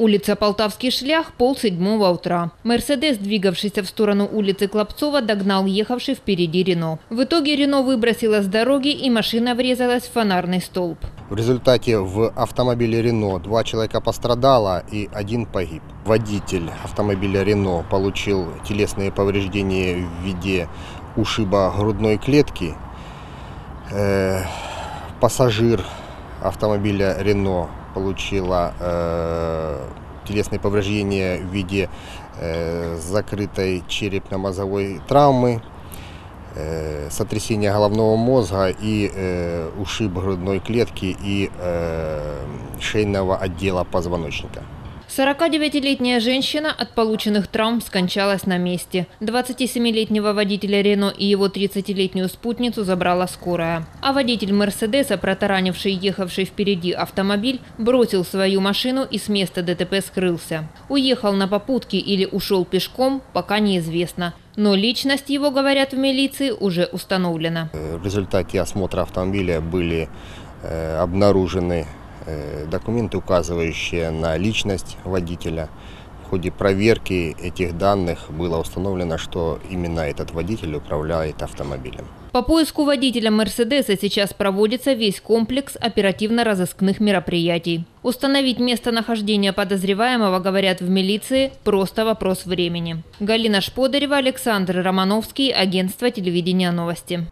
Улица Полтавский шлях, полседьмого утра. Мерседес, двигавшийся в сторону улицы Клопцова, догнал ехавший впереди Рено. В итоге Рено выбросило с дороги и машина врезалась в фонарный столб. В результате в автомобиле Рено два человека пострадало и один погиб. Водитель автомобиля Рено получил телесные повреждения в виде ушиба грудной клетки. Э, пассажир автомобиля Рено получила э, телесные повреждения в виде э, закрытой черепно-мозговой травмы, э, сотрясения головного мозга и э, ушиб грудной клетки и э, шейного отдела позвоночника. 49-летняя женщина от полученных травм скончалась на месте. 27-летнего водителя Рено и его 30-летнюю спутницу забрала скорая. А водитель Мерседеса, протаранивший ехавший впереди автомобиль, бросил свою машину и с места ДТП скрылся. Уехал на попутке или ушел пешком, пока неизвестно. Но личность его, говорят в милиции, уже установлена. В результате осмотра автомобиля были э, обнаружены э, документы, указывающие на личность водителя. В ходе проверки этих данных было установлено, что именно этот водитель управляет автомобилем. По поиску водителя «Мерседеса» сейчас проводится весь комплекс оперативно-розыскных мероприятий. Установить местонахождение подозреваемого, говорят в милиции, просто вопрос времени. Галина Шподарева, Александр Романовский, агентство телевидения «Новости».